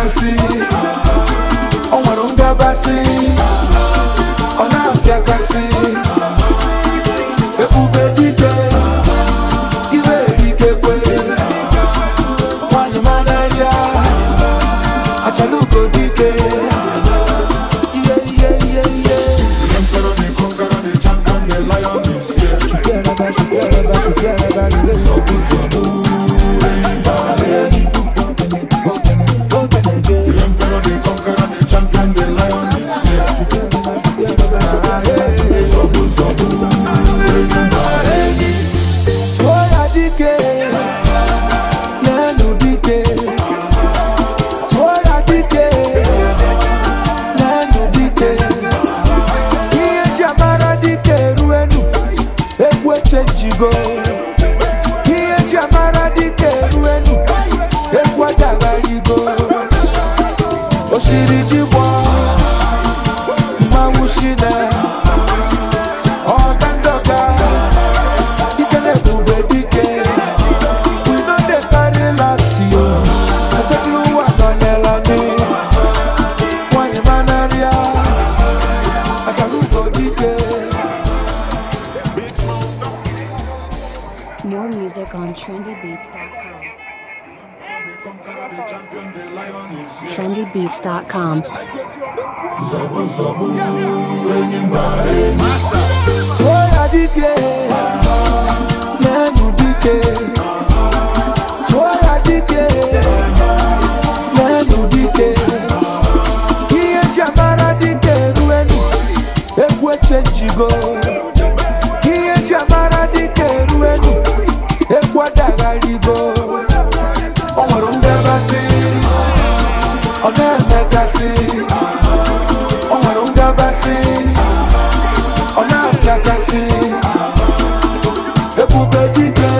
kasị o nwere ngabasị ọ na-apịakasị ebube dike iwe erikekwe nwanyị manarịa achalugo dike go ihe eji amara trendybeats.com. Zabu zabu, bringing master. Toya. Ebube dike.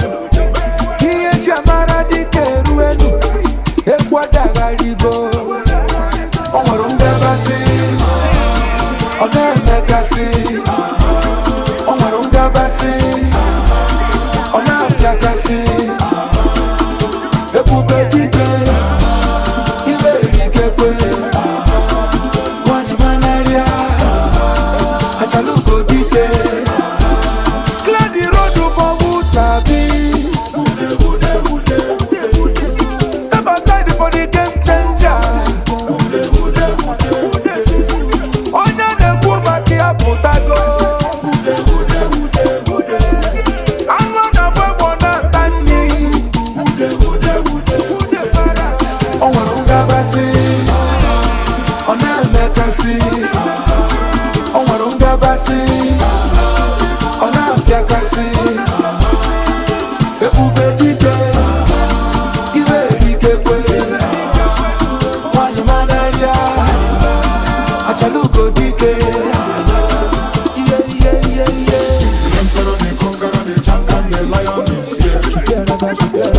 isi ebube dike ibe erikekwe nwanne manarịa achalugo dike. The emperor, the conqueror, the champion, the lion is here.